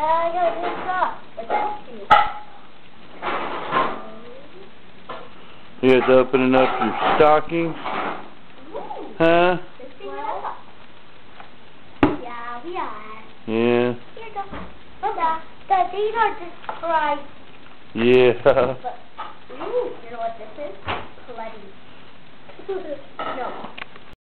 I. It's. You guys opening up your stocking? Ooh. Huh? Yeah, we are. Yeah. Here, go. These are just fried. Yeah. But, ooh, you know what this is? Plenty. no.